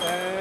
E,